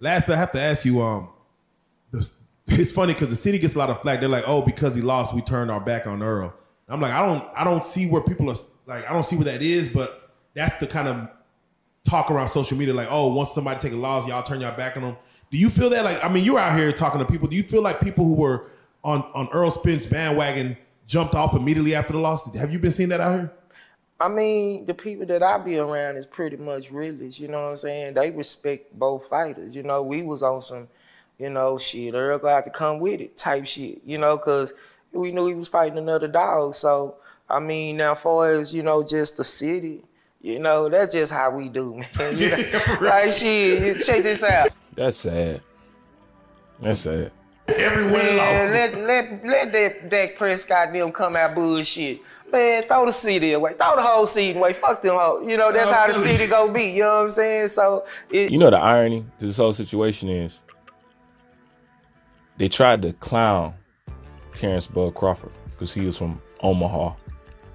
lastly, I have to ask you. Um, the, it's funny because the city gets a lot of flack. They're like, "Oh, because he lost, we turned our back on Earl." I'm like, I don't, I don't see where people are like, I don't see where that is, but that's the kind of talk around social media. Like, oh, once somebody take a loss, y'all turn y'all back on them. Do you feel that? Like, I mean, you're out here talking to people. Do you feel like people who were on on Earl Spence bandwagon jumped off immediately after the loss? Have you been seeing that out here? I mean, the people that I be around is pretty much realists, you know what I'm saying? They respect both fighters. You know, we was on some, you know, shit, Earl got to come with it type shit, you know, because we knew he was fighting another dog. So, I mean, now far as, you know, just the city, you know, that's just how we do, man. You know? Yeah, right. Like, shit, check this out. That's sad. That's sad. Everyone Man, lost. let, let, let that Dak Prescott them come out bullshit. Man, throw the city away. Throw the whole season away. Fuck them hoes. You know, that's how the city go be. You know what I'm saying? So, it, You know the irony to this whole situation is they tried to clown Terence Bud Crawford because he was from Omaha,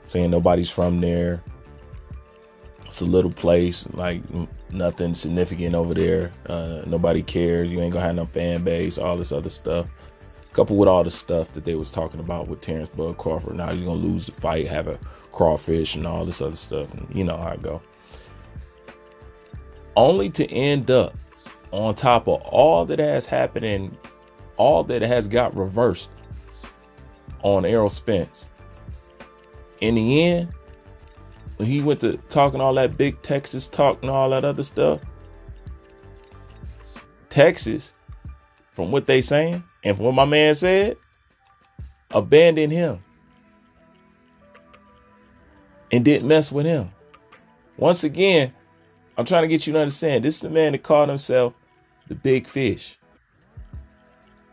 saying nobody's from there. It's a little place, like n- nothing significant over there. Uh, nobody cares. You ain't gonna have no fan base. All this other stuff. Coupled with all the stuff that they was talking about with Terence Bud Crawford. Now you're gonna lose the fight, have a crawfish, and all this other stuff. And you know how it go only to end up on top of all that has happened and all that has got reversed on Errol Spence. In the end, when he went to talking all that big Texas talk and all that other stuff, Texas, from what they saying and from what my man said, abandoned him and didn't mess with him. Once again, I'm trying to get you to understand this is the man that called himself the big fish.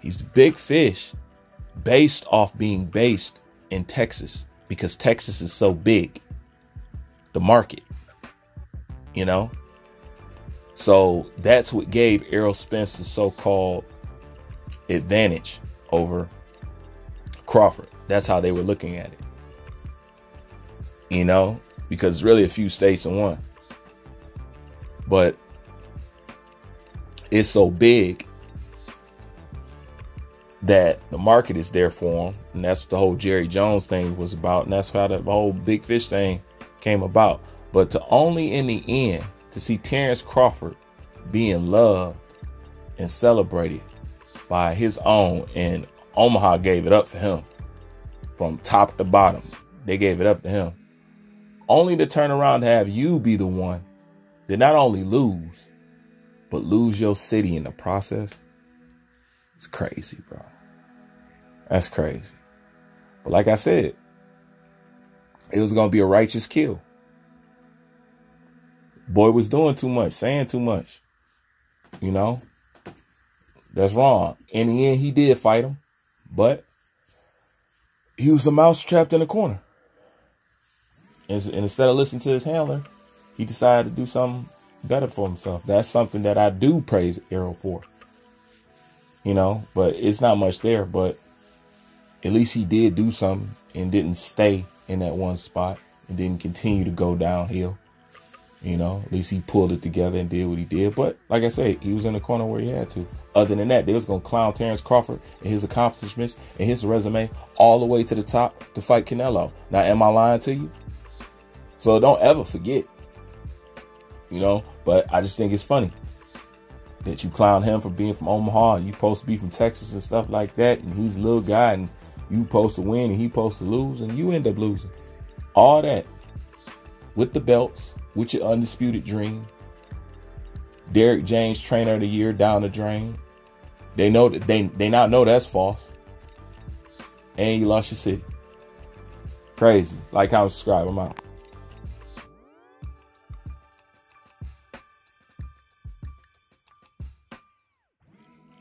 He's the big fish based off being based in Texas because Texas is so big. The market, you know? So that's what gave Errol Spence the so called advantage over Crawford. That's how they were looking at it. You know? Because it's really a few states in one but it's so big that the market is there for him, and that's what the whole Jerry Jones thing was about, and that's how the whole big fish thing came about. But to only in the end to see Terence Crawford being loved and celebrated by his own, and Omaha gave it up for him from top to bottom. They gave it up to him. Only to turn around to have you be the one to not only lose, but lose your city in the process. It's crazy, bro. That's crazy. But like I said, it was gonna be a righteous kill. Boy was doing too much, saying too much. You know? That's wrong. In the end, he did fight him, but he was a mouse trapped in a corner. And and instead of listening to his handler, he decided to do something better for himself. That's something that I do praise Errol for. You know, but it's not much there, but at least he did do something and didn't stay in that one spot and didn't continue to go downhill. You know, at least he pulled it together and did what he did. But like I say, he was in the corner where he had to. Other than that, they was gonna clown Terence Crawford and his accomplishments and his resume all the way to the top to fight Canelo. Now, am I lying to you? So don't ever forget. You know, but I just think it's funny that you clown him for being from Omaha and you supposed to be from Texas and stuff like that, and he's a little guy and you supposed to win and he supposed to lose and you end up losing. All that with the belts, with your undisputed dream. Derrick James, trainer of the year, down the drain. They know that they they not know that's false. And you lost your city. Crazy. Like, comment, subscribe. I'm out.